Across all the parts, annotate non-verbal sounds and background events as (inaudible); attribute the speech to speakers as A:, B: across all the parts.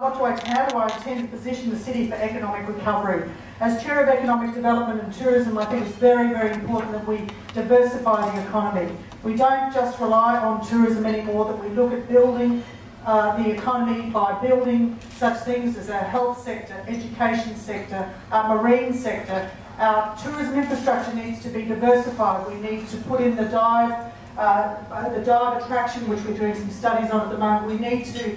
A: How do I intend to position the city for economic recovery? As Chair of Economic Development and Tourism, I think it's very, very important that we diversify the economy. We don't just rely on tourism anymore, that we look at building uh, the economy by building such things as our health sector, education sector, our marine sector. Our tourism infrastructure needs to be diversified. We need to put in the dive, uh, the dive attraction, which we're doing some studies on at the moment. We need to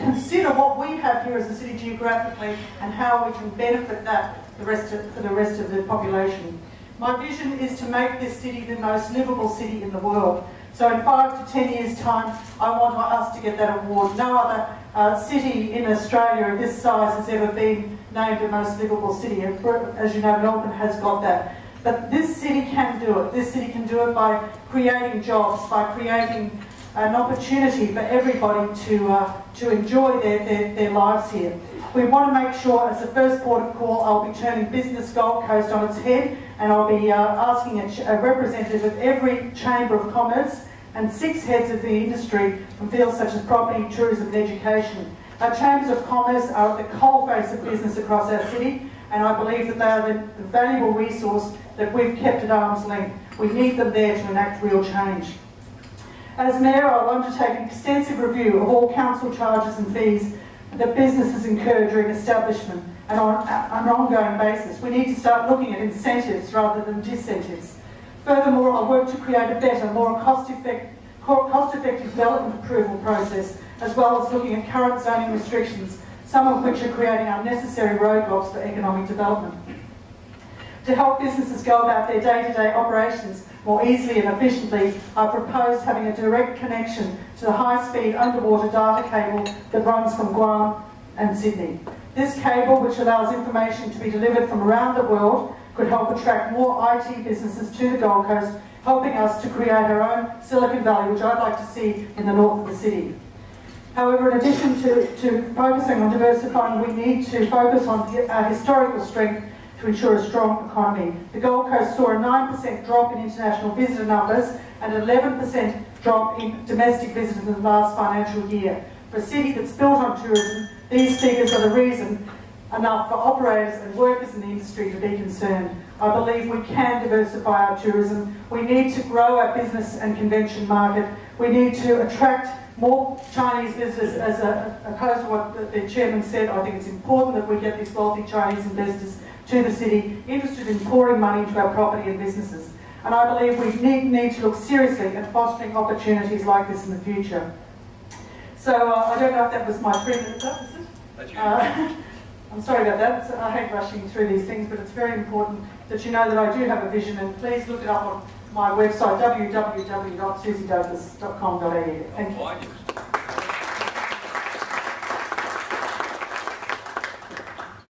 A: consider what we have here as a city geographically and how we can benefit that the rest of, for the rest of the population. My vision is to make this city the most livable city in the world. So in five to ten years' time, I want us to get that award. No other uh, city in Australia of this size has ever been named the most livable city. As you know, Melbourne has got that. But this city can do it. This city can do it by creating jobs, by creating an opportunity for everybody to, uh, to enjoy their, their, their lives here. We want to make sure, as the first port of call, I'll be turning Business Gold Coast on its head and I'll be uh, asking a, a, representative of every Chamber of Commerce and six heads of the industry from fields such as property, tourism and education. Our Chambers of Commerce are at the coalface of business across our city and I believe that they are the, the valuable resource that we've kept at arm's length. We need them there to enact real change. As Mayor, I want to take an extensive review of all council charges and fees that businesses incur during establishment and on an ongoing basis. We need to start looking at incentives rather than disincentives. Furthermore, I'll work to create a better, more cost-effective cost development approval process, as well as looking at current zoning restrictions, some of which are creating unnecessary roadblocks for economic development. To help businesses go about their day-to-day -day operations, more easily and efficiently, I proposed having a direct connection to the high-speed underwater data cable that runs from Guam and Sydney. This cable, which allows information to be delivered from around the world, could help attract more IT businesses to the Gold Coast, helping us to create our own Silicon Valley, which I'd like to see in the north of the city. However, in addition to, to focusing on diversifying, we need to focus on our historical strength to ensure a strong economy. The Gold Coast saw a 9% drop in international visitor numbers and an 11% drop in domestic visitors in the last financial year. For a city that's built on tourism, these figures are the reason enough for operators and workers in the industry to be concerned. I believe we can diversify our tourism. We need to grow our business and convention market. We need to attract more Chinese visitors as a, opposed to what the chairman said. I think it's important that we get these wealthy Chinese investors to the city interested in pouring money into our property and businesses. And I believe we need, need to look seriously at fostering opportunities like this in the future. So uh, I don't know if that was my three minutes up, is it?
B: That's
A: uh, (laughs) I'm sorry about that. I hate rushing through these things, but it's very important that you know that I do have a vision, and please look it up on my website, www.susiedouglas.com.au. Thank you.